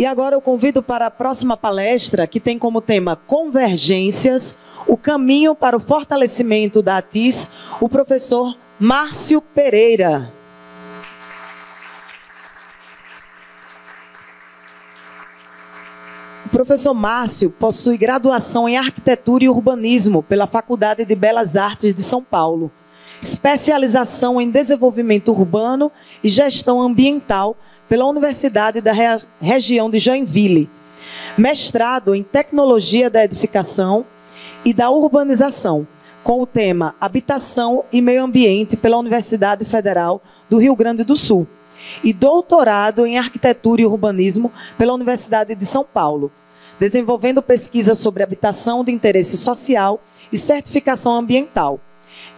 E agora eu convido para a próxima palestra, que tem como tema Convergências, o caminho para o fortalecimento da ATIS, o professor Márcio Pereira. O professor Márcio possui graduação em Arquitetura e Urbanismo pela Faculdade de Belas Artes de São Paulo, especialização em Desenvolvimento Urbano e Gestão Ambiental pela Universidade da Re Região de Joinville. Mestrado em Tecnologia da Edificação e da Urbanização, com o tema Habitação e Meio Ambiente pela Universidade Federal do Rio Grande do Sul. E doutorado em Arquitetura e Urbanismo pela Universidade de São Paulo, desenvolvendo pesquisa sobre habitação de interesse social e certificação ambiental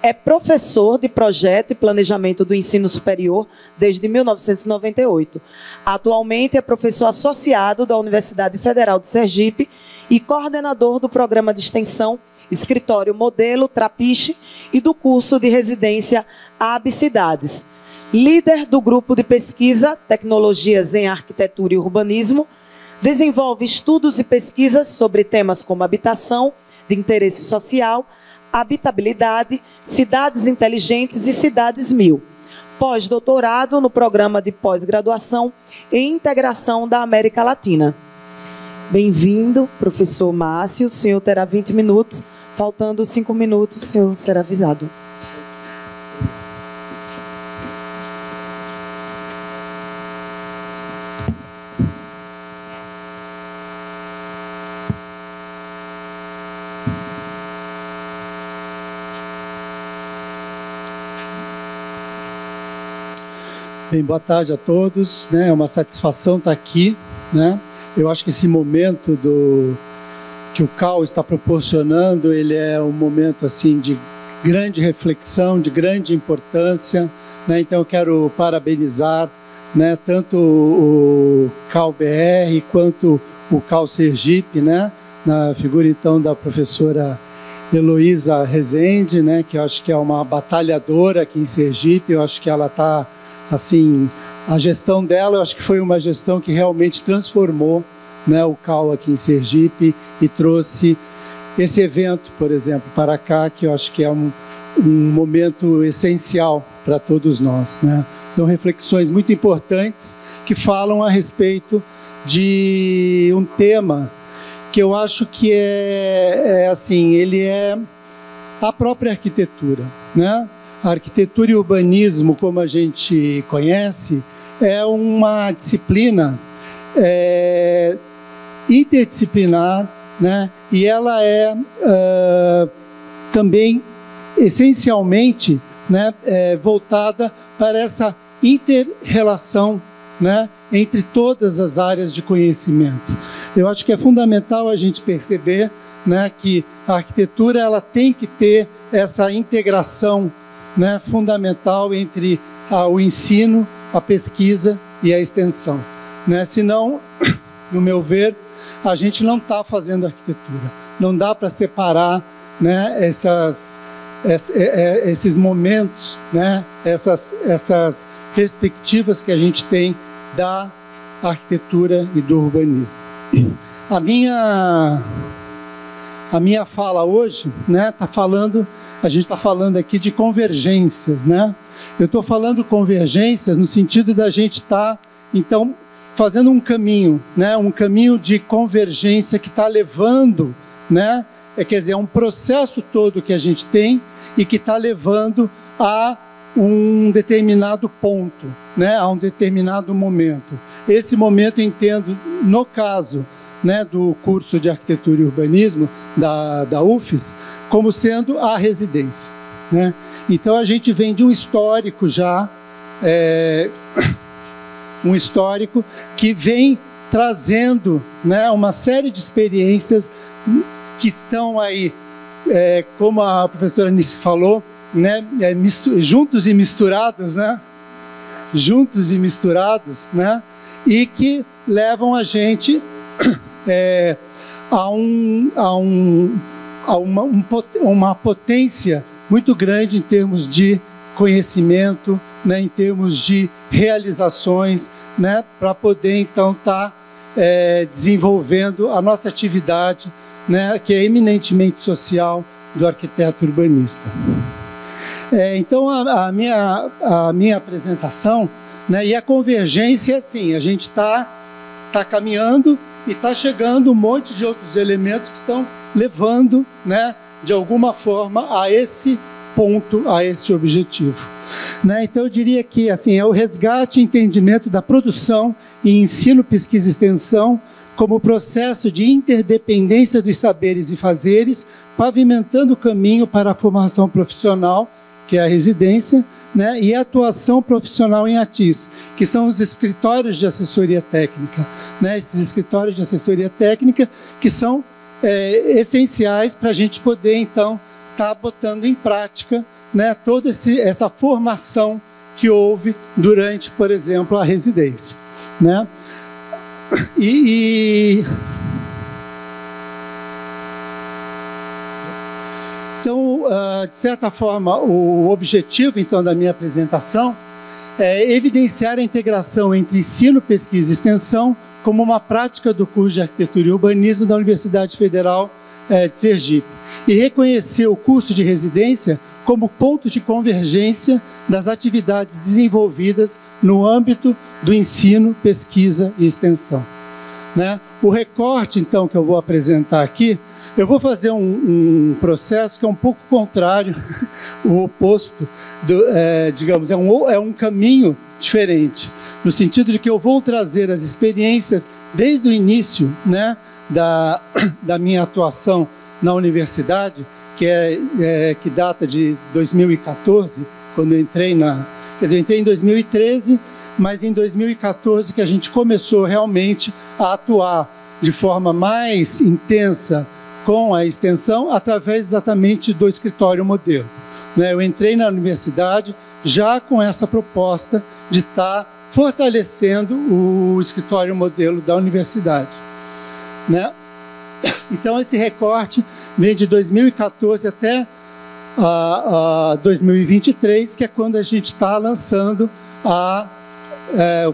é professor de projeto e planejamento do ensino superior desde 1998. Atualmente é professor associado da Universidade Federal de Sergipe e coordenador do programa de extensão Escritório Modelo Trapiche e do curso de residência Abcidades. Líder do grupo de pesquisa Tecnologias em Arquitetura e Urbanismo, desenvolve estudos e pesquisas sobre temas como habitação de interesse social, habitabilidade, cidades inteligentes e cidades mil. Pós-doutorado no programa de pós-graduação em integração da América Latina. Bem-vindo, professor Márcio. O senhor terá 20 minutos. Faltando 5 minutos, o senhor será avisado. Bem, boa tarde a todos. Né? É uma satisfação estar aqui. Né? Eu acho que esse momento do que o CAL está proporcionando, ele é um momento assim de grande reflexão, de grande importância. Né? Então eu quero parabenizar né, tanto o CAL BR quanto o CAL Sergipe, né, na figura então da professora Heloísa Rezende, né, que eu acho que é uma batalhadora aqui em Sergipe, eu acho que ela está assim, a gestão dela, eu acho que foi uma gestão que realmente transformou né, o CAL aqui em Sergipe e trouxe esse evento, por exemplo, para cá, que eu acho que é um, um momento essencial para todos nós. Né? São reflexões muito importantes que falam a respeito de um tema que eu acho que é, é assim, ele é a própria arquitetura, né? A arquitetura e urbanismo, como a gente conhece, é uma disciplina é, interdisciplinar, né? e ela é uh, também essencialmente né, é, voltada para essa inter-relação né, entre todas as áreas de conhecimento. Eu acho que é fundamental a gente perceber né, que a arquitetura ela tem que ter essa integração né, fundamental entre o ensino, a pesquisa e a extensão. Né? Senão, no meu ver, a gente não está fazendo arquitetura. Não dá para separar né, essas, é, é, esses momentos, né, essas, essas perspectivas que a gente tem da arquitetura e do urbanismo. A minha, a minha fala hoje está né, tá falando a gente está falando aqui de convergências, né? Eu estou falando convergências no sentido da gente estar, tá, então, fazendo um caminho, né? Um caminho de convergência que está levando, né? É, quer dizer, é um processo todo que a gente tem e que está levando a um determinado ponto, né? A um determinado momento. Esse momento, entendo, no caso né, do curso de arquitetura e urbanismo da, da UFES como sendo a residência. Né? Então a gente vem de um histórico já, é, um histórico que vem trazendo né, uma série de experiências que estão aí, é, como a professora Nice falou, né, é, juntos e misturados, né? Juntos e misturados, né? E que levam a gente é, a, um, um, uma, um, uma potência muito grande em termos de conhecimento, né, em termos de realizações, né, para poder então estar tá é, desenvolvendo a nossa atividade, né, que é eminentemente social, do arquiteto urbanista. É, então, a, a, minha, a minha apresentação né, e a convergência é assim: a gente está tá caminhando e está chegando um monte de outros elementos que estão levando, né, de alguma forma, a esse ponto, a esse objetivo. Né? Então, eu diria que assim, é o resgate e entendimento da produção e ensino, pesquisa e extensão como processo de interdependência dos saberes e fazeres, pavimentando o caminho para a formação profissional, que é a residência, né, e atuação profissional em ATIS, que são os escritórios de assessoria técnica. Né, esses escritórios de assessoria técnica que são é, essenciais para a gente poder, então, estar tá botando em prática né, toda esse, essa formação que houve durante, por exemplo, a residência. Né? E, e... De certa forma, o objetivo então da minha apresentação é evidenciar a integração entre ensino, pesquisa e extensão como uma prática do curso de Arquitetura e Urbanismo da Universidade Federal eh, de Sergipe e reconhecer o curso de residência como ponto de convergência das atividades desenvolvidas no âmbito do ensino, pesquisa e extensão. Né? O recorte, então, que eu vou apresentar aqui, eu vou fazer um, um processo que é um pouco contrário, o oposto, do, é, digamos, é um, é um caminho diferente, no sentido de que eu vou trazer as experiências desde o início né, da, da minha atuação na universidade, que, é, é, que data de 2014, quando eu entrei na. Quer dizer, eu entrei em 2013 mas em 2014 que a gente começou realmente a atuar de forma mais intensa com a extensão através exatamente do escritório modelo. Né? Eu entrei na universidade já com essa proposta de estar fortalecendo o escritório modelo da universidade. Né? Então, esse recorte vem de 2014 até uh, uh, 2023, que é quando a gente está lançando a é,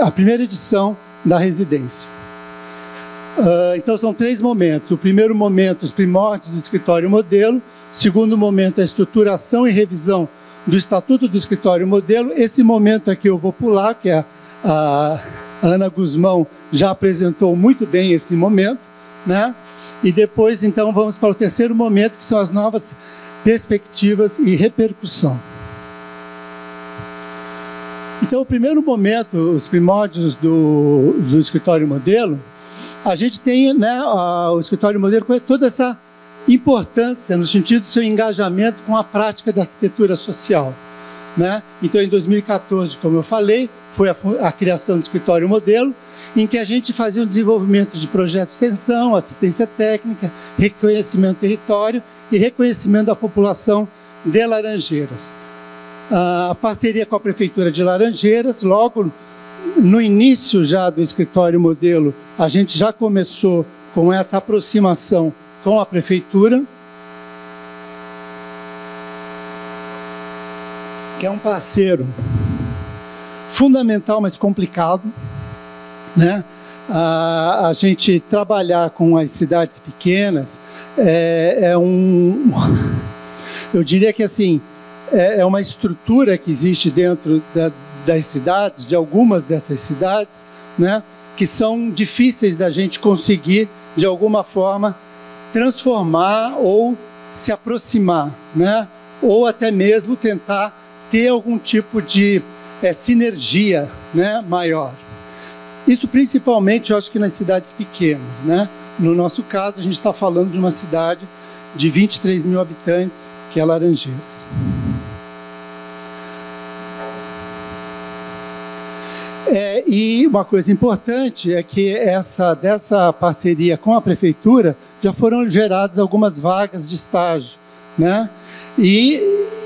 a primeira edição da residência. Uh, então são três momentos. O primeiro momento, os primórdios do escritório modelo. O segundo momento, a estruturação e revisão do Estatuto do Escritório Modelo. Esse momento aqui eu vou pular, que é a, a Ana Guzmão já apresentou muito bem esse momento, né? E depois, então, vamos para o terceiro momento, que são as novas perspectivas e repercussão. Então, o primeiro momento, os primórdios do, do escritório modelo, a gente tem né, a, o escritório modelo com toda essa importância no sentido do seu engajamento com a prática da arquitetura social. Né? Então, em 2014, como eu falei, foi a, a, criação do escritório modelo, em que a gente fazia o desenvolvimento de projetos de extensão, assistência técnica, reconhecimento do território e reconhecimento da população de Laranjeiras a parceria com a Prefeitura de Laranjeiras, logo no início já do escritório modelo, a gente já começou com essa aproximação com a Prefeitura, que é um parceiro fundamental, mas complicado, né? A, a gente trabalhar com as cidades pequenas é, é um, eu diria que assim, é, é uma estrutura que existe dentro da, das cidades, de algumas dessas cidades, né, que são difíceis da gente conseguir, de alguma forma, transformar ou se aproximar, né, ou até mesmo tentar ter algum tipo de é, sinergia né, maior. Isso principalmente, eu acho que nas cidades pequenas. Né? No nosso caso, a gente está falando de uma cidade de 23 mil habitantes, que é Laranjeiras. É, e uma coisa importante é que essa, dessa parceria com a prefeitura já foram geradas algumas vagas de estágio, né? E,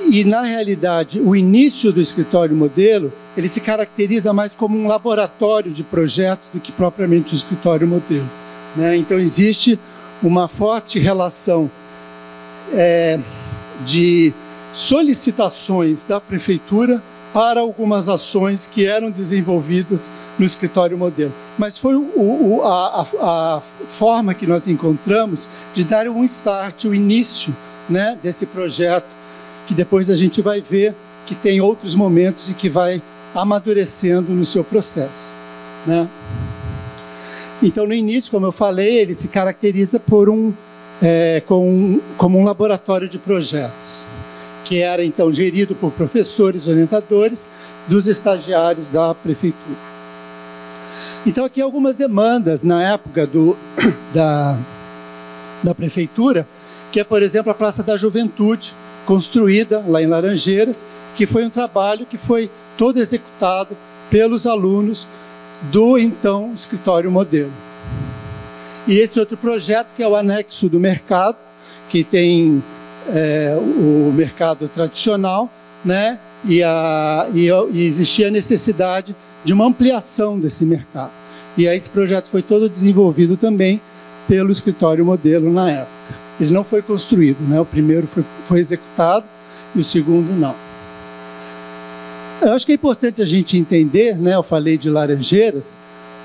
e na realidade o início do escritório modelo ele se caracteriza mais como um laboratório de projetos do que propriamente um escritório modelo, né? Então existe uma forte relação é, de solicitações da prefeitura para algumas ações que eram desenvolvidas no escritório modelo. Mas foi o, o, a, a, forma que nós encontramos de dar um start, o um início né, desse projeto, que depois a gente vai ver que tem outros momentos e que vai amadurecendo no seu processo. Né? Então, no início, como eu falei, ele se caracteriza por um, é, com, como um laboratório de projetos que era então gerido por professores orientadores dos estagiários da prefeitura. Então aqui algumas demandas na época do, da, da prefeitura, que é, por exemplo, a Praça da Juventude, construída lá em Laranjeiras, que foi um trabalho que foi todo executado pelos alunos do então escritório modelo. E esse outro projeto, que é o anexo do mercado, que tem é, o mercado tradicional, né? E, a, e, e existia a necessidade de uma ampliação desse mercado. E aí esse projeto foi todo desenvolvido também pelo escritório modelo na época. Ele não foi construído, né? O primeiro foi, foi executado e o segundo não. Eu acho que é importante a gente entender, né? Eu falei de Laranjeiras,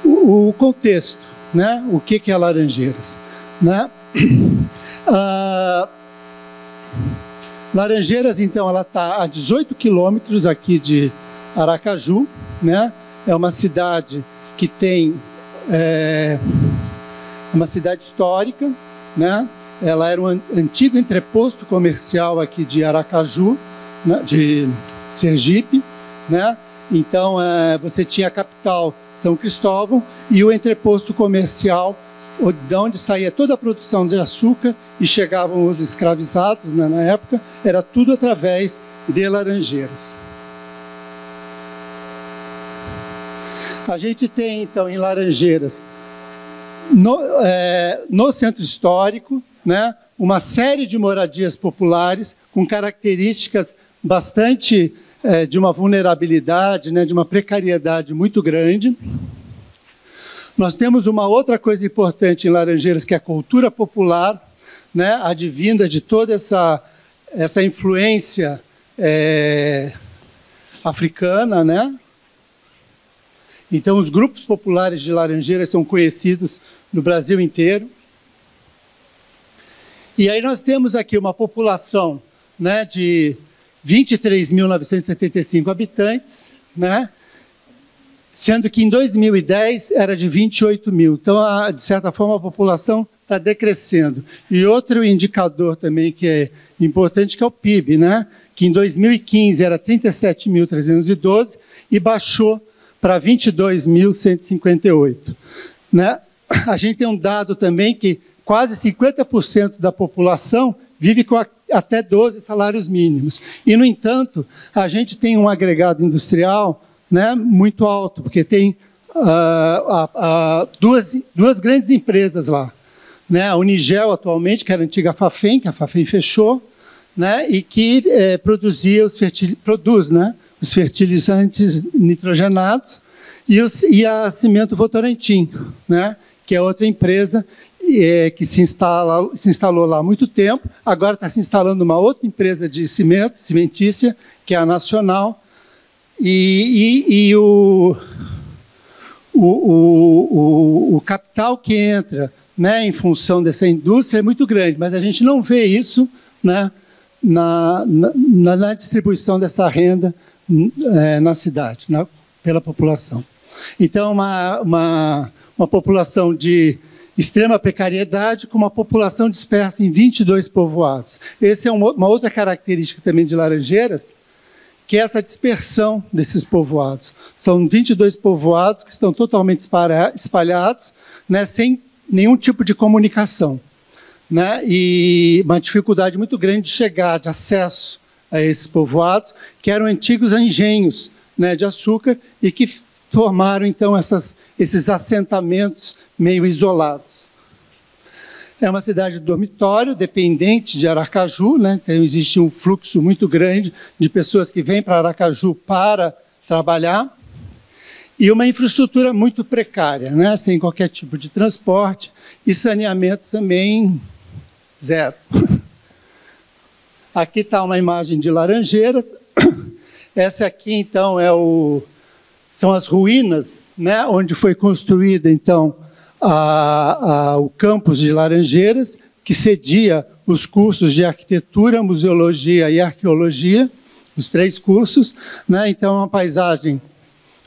o, o contexto, né? O que, que é Laranjeiras, né? Ah, Laranjeiras, então, ela está a 18 quilômetros aqui de Aracaju, né? É uma cidade que tem é, uma cidade histórica, né? Ela era um antigo entreposto comercial aqui de Aracaju, né? de Sergipe, né? Então, é, você tinha a capital São Cristóvão e o entreposto comercial de onde saía toda a produção de açúcar e chegavam os escravizados né, na época, era tudo através de laranjeiras. A gente tem então em Laranjeiras, no, é, no centro histórico, né, uma série de moradias populares com características bastante é, de uma vulnerabilidade, né, de uma precariedade muito grande. Nós temos uma outra coisa importante em Laranjeiras, que é a cultura popular, né, advinda de toda essa, essa influência é, africana, né? Então, os grupos populares de Laranjeiras são conhecidos no Brasil inteiro. E aí nós temos aqui uma população né, de 23.975 habitantes, né? Sendo que em 2010 era de 28 mil. Então, a, de certa forma, a população está decrescendo. E outro indicador também que é importante que é o PIB, né? que em 2015 era 37.312 e baixou para 22.158. Né? A gente tem um dado também que quase 50% da população vive com a, até 12 salários mínimos. E, no entanto, a gente tem um agregado industrial né, muito alto, porque tem uh, duas, duas grandes empresas lá. Né, a Unigel, atualmente, que era a antiga Fafem, que a Fafem fechou, né, e que eh, produzia os produz né, os fertilizantes nitrogenados, e, os, e a Cimento Votorantim, né, que é outra empresa é, que se, instala, se instalou lá há muito tempo, agora está se instalando uma outra empresa de cimento, cimentícia, que é a Nacional, e, e, e o, o, o, o, capital que entra né, em função dessa indústria é muito grande, mas a gente não vê isso né, na, na, na distribuição dessa renda é, na cidade, na, pela população. Então, uma, uma, uma população de extrema precariedade com uma população dispersa em 22 povoados. Essa é uma outra característica também de Laranjeiras, que é essa dispersão desses povoados. São 22 povoados que estão totalmente espalhados, né, sem nenhum tipo de comunicação. Né, e uma dificuldade muito grande de chegar, de acesso a esses povoados, que eram antigos engenhos né, de açúcar e que formaram, então, essas, esses assentamentos meio isolados. É uma cidade de dormitório, dependente de Aracaju, né? então existe um fluxo muito grande de pessoas que vêm para Aracaju para trabalhar, e uma infraestrutura muito precária, né? sem qualquer tipo de transporte, e saneamento também zero. Aqui está uma imagem de Laranjeiras, Essa aqui, então, é o, são as ruínas, né, onde foi construída, então, a, a, o campus de Laranjeiras, que cedia os cursos de arquitetura, museologia e arqueologia, os três cursos. Né? Então, é uma paisagem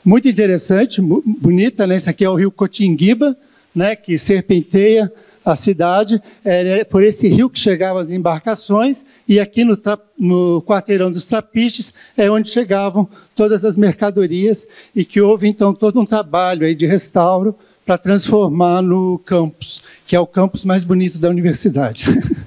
muito interessante, bonita. Né? Esse aqui é o rio Cotinguiba, né? que serpenteia a cidade. Era por esse rio que chegavam as embarcações, e aqui no, no quarteirão dos Trapiches é onde chegavam todas as mercadorias, e que houve, então, todo um trabalho aí de restauro para transformar no campus, que é o campus mais bonito da universidade.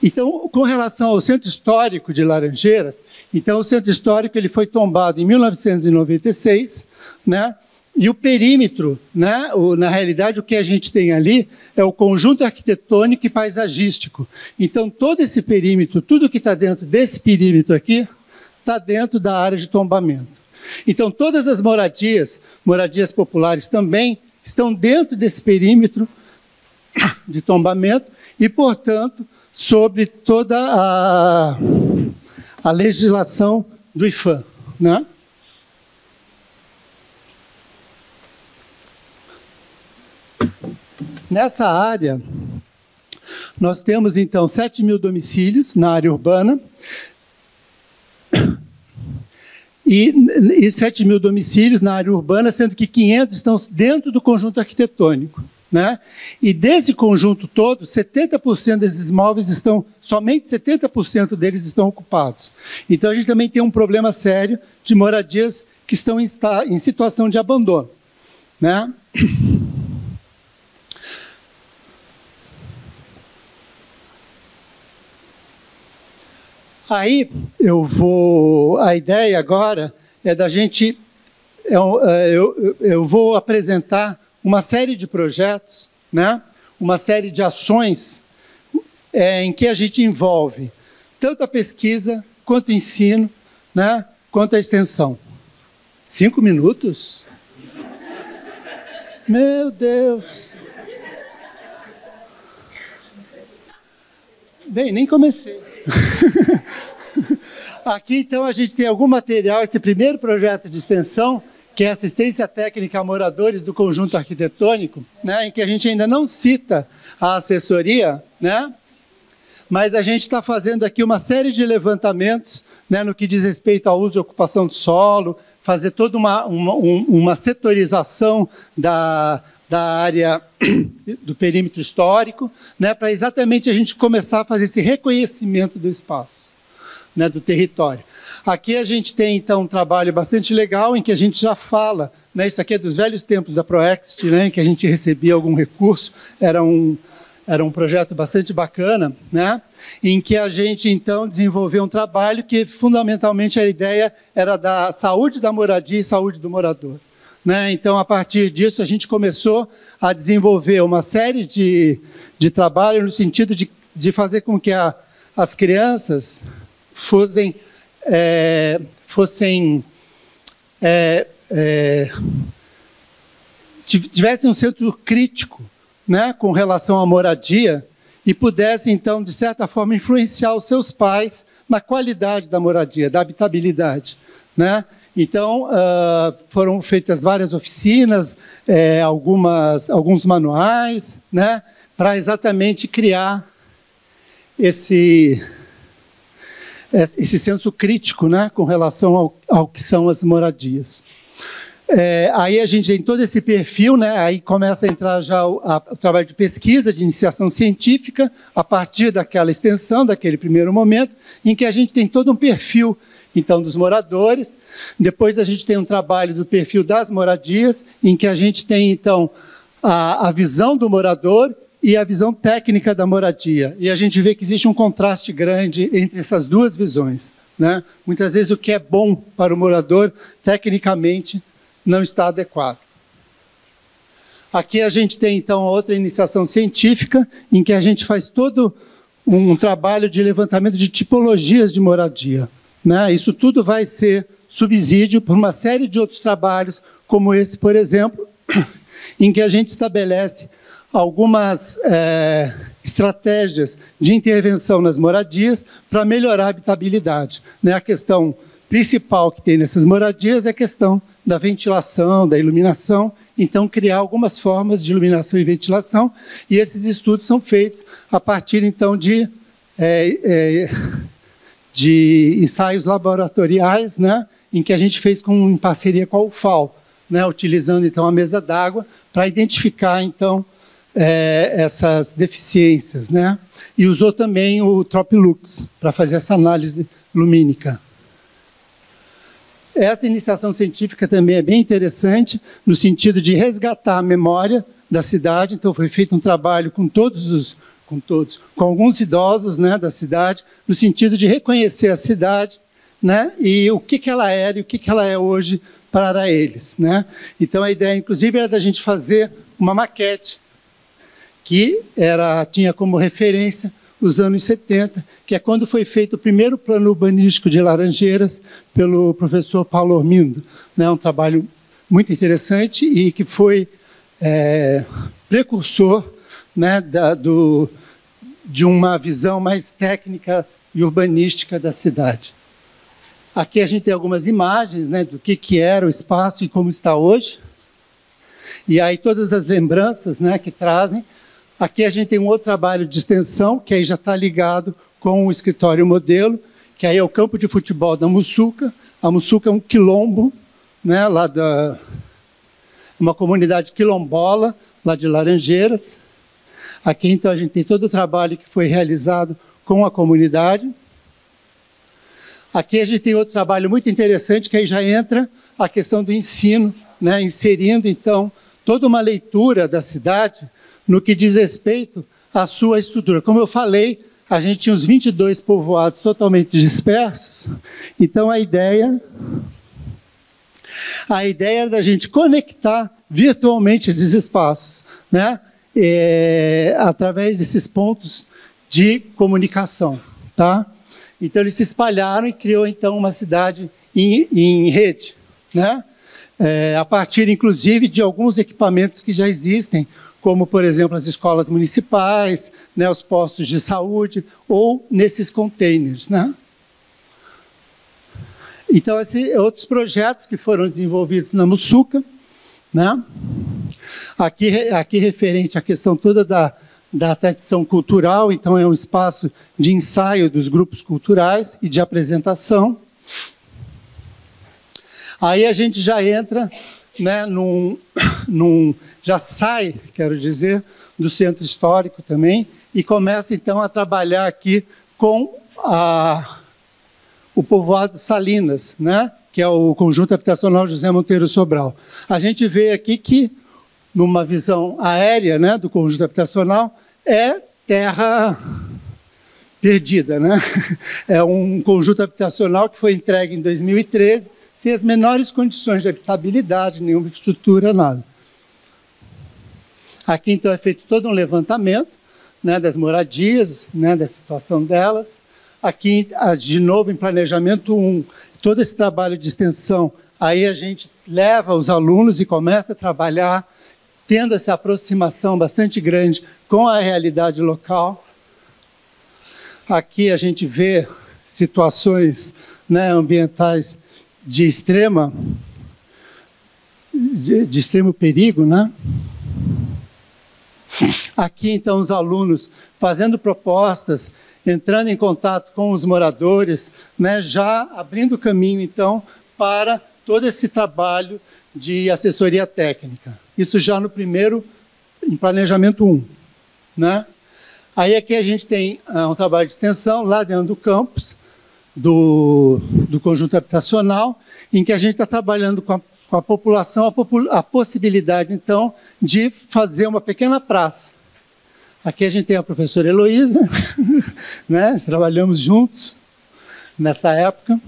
Então, com relação ao centro histórico de Laranjeiras, então o centro histórico ele foi tombado em 1996, né? E o perímetro, né, o, na realidade, o que a gente tem ali é o conjunto arquitetônico e paisagístico. Então, todo esse perímetro, tudo que está dentro desse perímetro aqui, está dentro da área de tombamento. Então, todas as moradias, moradias populares também, estão dentro desse perímetro de tombamento e, portanto, sobre toda a, a legislação do IFAM. Né? Nessa área, nós temos então 7 mil domicílios na área urbana e, e 7 mil domicílios na área urbana, sendo que 500 estão dentro do conjunto arquitetônico. Né? E desse conjunto todo, 70% desses imóveis estão, somente 70% deles estão ocupados. Então a gente também tem um problema sério de moradias que estão em, em situação de abandono. Né? Aí eu vou. A ideia agora é da gente. Eu, é, eu, eu vou apresentar uma série de projetos, né? uma série de ações é, em que a gente envolve tanto a pesquisa, quanto o ensino, né? quanto a extensão. Cinco minutos? Meu Deus! Bem, nem comecei. Aqui, então, a gente tem algum material, esse primeiro projeto de extensão, que é assistência técnica a moradores do conjunto arquitetônico, né, em que a gente ainda não cita a assessoria, né, mas a gente está fazendo aqui uma série de levantamentos né, no que diz respeito ao uso e ocupação do solo, fazer toda uma, uma, uma setorização da, da área do perímetro histórico, né, para exatamente a gente começar a fazer esse reconhecimento do espaço, né, do território. Aqui a gente tem então um trabalho bastante legal em que a gente já fala, né, isso aqui é dos velhos tempos da Proext, né, em que a gente recebia algum recurso, era um era um projeto bastante bacana, né, em que a gente então desenvolveu um trabalho que fundamentalmente a ideia era da saúde da moradia e saúde do morador. Né? Então, a partir disso, a gente começou a desenvolver uma série de, de trabalho no sentido de, de fazer com que a, as crianças fossem, é, fossem é, é, tivessem um centro crítico né, com relação à moradia e pudessem, então, de certa forma, influenciar os seus pais na qualidade da moradia, da habitabilidade. Né? Então, uh, foram feitas várias oficinas, é, algumas, alguns manuais, né, para exatamente criar esse, esse senso crítico né, com relação ao, ao que são as moradias. É, aí a gente tem todo esse perfil, né, aí começa a entrar já o, a, o trabalho de pesquisa, de iniciação científica, a partir daquela extensão, daquele primeiro momento, em que a gente tem todo um perfil então dos moradores. Depois a gente tem um trabalho do perfil das moradias, em que a gente tem então a, a visão do morador e a visão técnica da moradia. E a gente vê que existe um contraste grande entre essas duas visões. Né? Muitas vezes o que é bom para o morador, tecnicamente, não está adequado. Aqui a gente tem então outra iniciação científica, em que a gente faz todo um trabalho de levantamento de tipologias de moradia. Né? Isso tudo vai ser subsídio por uma série de outros trabalhos, como esse, por exemplo, em que a gente estabelece algumas é, estratégias de intervenção nas moradias para melhorar a habitabilidade. Né? A questão principal que tem nessas moradias é a questão da ventilação, da iluminação. Então, criar algumas formas de iluminação e ventilação. E esses estudos são feitos a partir, então, de, é, é, de ensaios laboratoriais, né? em que a gente fez com, em parceria com a UFAL, né? utilizando, então, a mesa d'água para identificar, então, é, essas deficiências, né? E usou também o Tropilux para fazer essa análise lumínica. Essa iniciação científica também é bem interessante, no sentido de resgatar a memória da cidade. Então, foi feito um trabalho com todos os, com todos, com alguns idosos, né, da cidade, no sentido de reconhecer a cidade, né, e o que que ela era e o que que ela é hoje para eles, né. Então, a ideia, inclusive, era da gente fazer uma maquete que era tinha como referência os anos 70, que é quando foi feito o primeiro plano urbanístico de Laranjeiras pelo professor Paulo Ormindo. Né, um trabalho muito interessante e que foi é, precursor né, da, do, de uma visão mais técnica e urbanística da cidade. Aqui a gente tem algumas imagens né, do que, que era o espaço e como está hoje. E aí todas as lembranças né, que trazem Aqui a gente tem um outro trabalho de extensão, que aí já está ligado com o escritório modelo, que aí é o campo de futebol da Mussuca. A Mussuca é um quilombo, né, lá da uma comunidade quilombola, lá de Laranjeiras. Aqui então a gente tem todo o trabalho que foi realizado com a comunidade. Aqui a gente tem outro trabalho muito interessante, que aí já entra a questão do ensino, né, inserindo então toda uma leitura da cidade no que diz respeito à sua estrutura. Como eu falei, a gente tinha os 22 povoados totalmente dispersos, então a ideia a ideia era da gente conectar virtualmente esses espaços, né? É, através desses pontos de comunicação, tá? Então eles se espalharam e criou então uma cidade em, em rede, né? É, a partir inclusive de alguns equipamentos que já existem, como, por exemplo, as escolas municipais, né, os postos de saúde, ou nesses containers. Né? Então, esses outros projetos que foram desenvolvidos na Mussuca, né? Aqui, aqui referente à questão toda da, da tradição cultural, então é um espaço de ensaio dos grupos culturais e de apresentação. Aí a gente já entra né, num, num já sai, quero dizer, do centro histórico também e começa então a trabalhar aqui com a, o povoado Salinas, né? que é o conjunto habitacional José Monteiro Sobral. A gente vê aqui que, numa visão aérea né, do conjunto habitacional, é terra perdida. Né? É um conjunto habitacional que foi entregue em 2013, sem as menores condições de habitabilidade, nenhuma estrutura, nada. Aqui, então, é feito todo um levantamento né, das moradias, né, da situação delas. Aqui, de novo, em planejamento 1, todo esse trabalho de extensão, aí a gente leva os alunos e começa a trabalhar, tendo essa aproximação bastante grande com a realidade local. Aqui a gente vê situações né, ambientais de extrema de, de extremo perigo, né? Aqui, então, os alunos fazendo propostas, entrando em contato com os moradores, né, já abrindo caminho, então, para todo esse trabalho de assessoria técnica. Isso já no primeiro, em planejamento 1. Né? Aí aqui a gente tem uh, um trabalho de extensão lá dentro do campus, do, do conjunto habitacional, em que a gente está trabalhando com a com a população a, popul a possibilidade, então, de fazer uma pequena praça. Aqui a gente tem a professora Heloísa, né? trabalhamos juntos nessa época.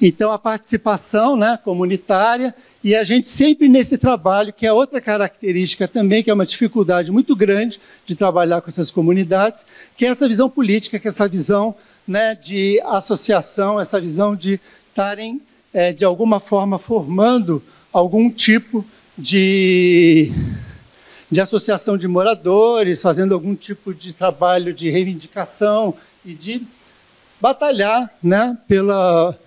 Então, a participação né, comunitária, e a gente sempre nesse trabalho, que é outra característica também, que é uma dificuldade muito grande de trabalhar com essas comunidades, que é essa visão política, que é essa visão né, de associação, essa visão de estarem é, de alguma forma formando algum tipo de de associação de moradores, fazendo algum tipo de trabalho de reivindicação e de batalhar né, pela,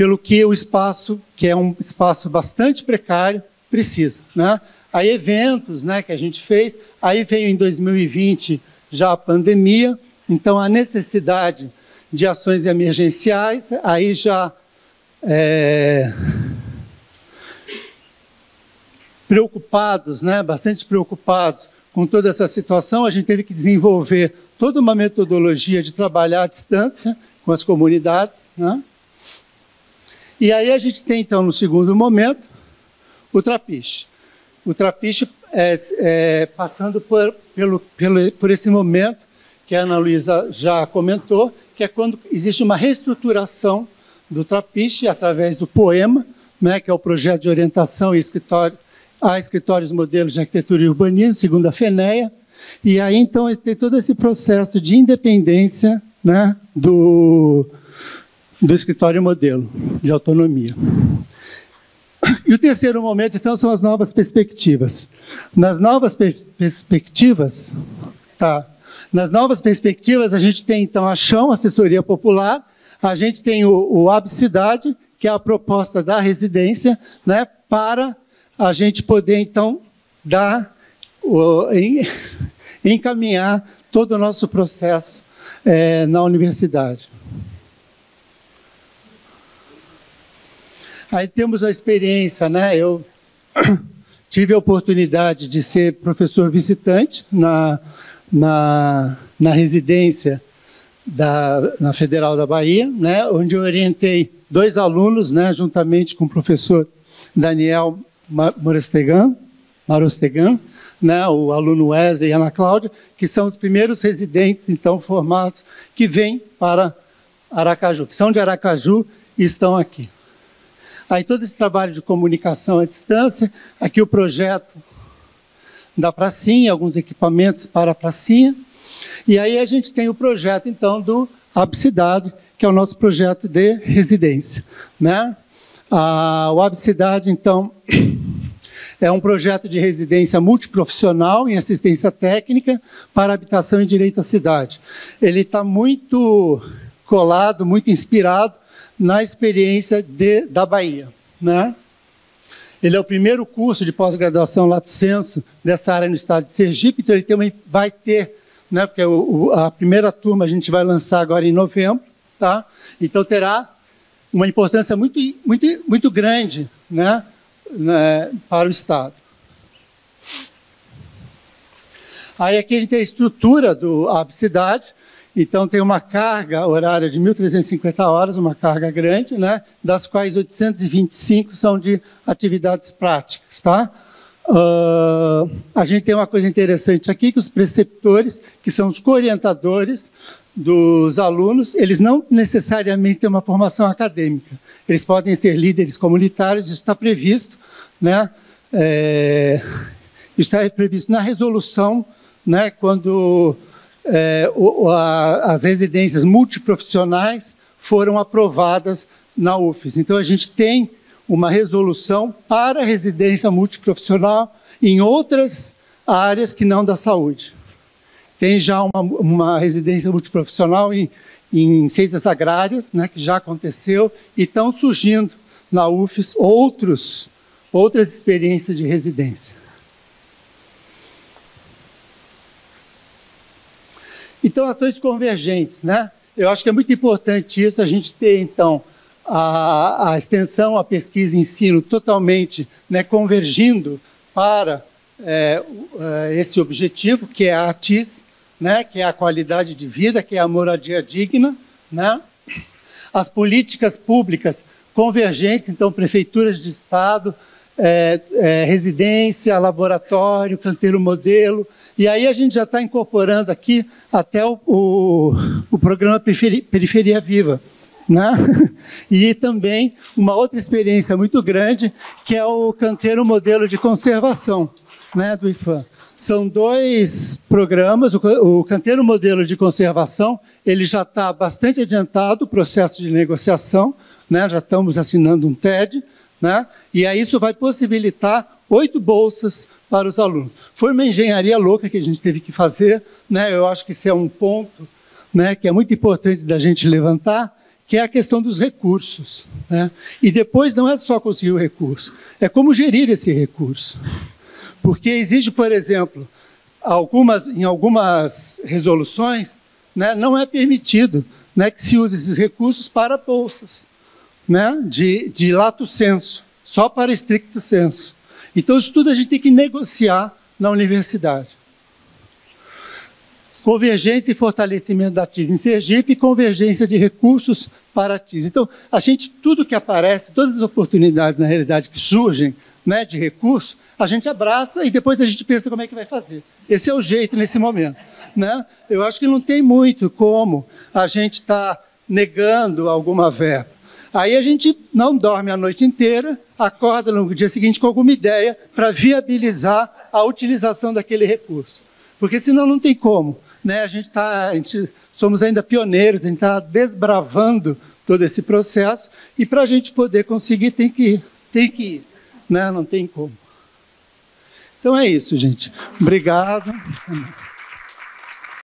pelo que o espaço, que é um espaço bastante precário, precisa. Né? Aí eventos né, que a gente fez, aí veio em 2020 já a pandemia, então a necessidade de ações emergenciais, aí já é, preocupados, né, bastante preocupados com toda essa situação, a gente teve que desenvolver toda uma metodologia de trabalhar à distância com as comunidades. Né? E aí a gente tem, então, no segundo momento, o trapiche. O trapiche é, é, passando por, pelo, pelo, por esse momento que a Ana Luísa já comentou, que é quando existe uma reestruturação do trapiche através do poema, né, que é o projeto de orientação escritório a escritórios modelos de arquitetura e urbanismo, segundo a FENEA, e aí então tem todo esse processo de independência né, do, do escritório modelo, de autonomia. E o terceiro momento, então, são as novas perspectivas. Nas novas per perspectivas, tá? Nas novas perspectivas, a gente tem, então, a Chão, Assessoria Popular, a gente tem o, o Abcidade, que é a proposta da residência, né, para a gente poder, então, dar, em, encaminhar todo o nosso processo é, na universidade. Aí temos a experiência, né? Eu tive a oportunidade de ser professor visitante na, na, na residência da, na Federal da Bahia, né? Onde eu orientei dois alunos, né? Juntamente com o professor Daniel Marostegan, Marostegan né, o aluno Wesley e Ana Cláudia, que são os primeiros residentes, então, formados, que vêm para Aracaju, que são de Aracaju e estão aqui. Aí todo esse trabalho de comunicação à distância, aqui o projeto da pracinha, alguns equipamentos para a pracinha, e aí a gente tem o projeto, então, do Abcidade, que é o nosso projeto de residência. Né? O Abcidade, então, é um projeto de residência multiprofissional em assistência técnica para habitação e direito à cidade. Ele está muito colado, muito inspirado na experiência de, da Bahia. Né? Ele é o primeiro curso de pós-graduação lato senso dessa área no estado de Sergipe, então ele tem, vai ter, né, porque o, a primeira turma a gente vai lançar agora em novembro, tá? então terá uma importância muito, muito, muito grande né, né, para o Estado. Aí aqui a gente tem a estrutura do Abcidade, então tem uma carga horária de 1.350 horas, uma carga grande, né, das quais 825 são de atividades práticas. Tá? Uh, a gente tem uma coisa interessante aqui, que os preceptores, que são os coorientadores dos alunos, eles não necessariamente têm uma formação acadêmica. Eles podem ser líderes comunitários, isso está previsto, né? É, está previsto na resolução, né, quando é, o, a, as residências multiprofissionais foram aprovadas na UFES. Então, a gente tem uma resolução para residência multiprofissional em outras áreas que não da saúde. Tem já uma, uma residência multiprofissional em, em ciências agrárias, né, que já aconteceu, e estão surgindo na UFES outros, outras experiências de residência. Então, ações convergentes, né? Eu acho que é muito importante isso, a gente ter, então, a, a extensão, a pesquisa e ensino totalmente né, convergindo para é, é esse objetivo, que é a ATIS, né, que é a qualidade de vida, que é a moradia digna, né? as políticas públicas convergentes, então prefeituras de estado, é, é, residência, laboratório, canteiro modelo, e aí a gente já está incorporando aqui até o, o, o programa Periferia, Periferia Viva, né? E também uma outra experiência muito grande, que é o canteiro modelo de conservação né, do IFAM. São dois programas. O, canteiro modelo de conservação ele já está bastante adiantado o processo de negociação, né? já estamos assinando um TED, Né? E aí isso vai possibilitar oito bolsas para os alunos. Foi uma engenharia louca que a gente teve que fazer, né? eu acho que esse é um ponto né, que é muito importante da gente levantar, que é a questão dos recursos. Né? E depois não é só conseguir o recurso, é como gerir esse recurso. Porque existe, por exemplo, algumas, em algumas resoluções, né, não é permitido né, que se use esses recursos para bolsas né, de, de lato senso, só para estricto senso. Então, isso tudo a gente tem que negociar na universidade. Convergência e fortalecimento da TIS em Sergipe convergência de recursos para a TIS. Então, a gente, tudo que aparece, todas as oportunidades, na realidade, que surgem né, de recurso, a gente abraça e depois a gente pensa como é que vai fazer. Esse é o jeito nesse momento. Né? Eu acho que não tem muito como a gente estar tá negando alguma verba. Aí a gente não dorme a noite inteira, acorda no dia seguinte com alguma ideia para viabilizar a utilização daquele recurso. Porque senão não tem como. Né? A gente tá, a gente, somos ainda pioneiros, a gente está desbravando todo esse processo e para a gente poder conseguir tem que ir, tem que ir, né? não tem como. Então é isso, gente. Obrigado.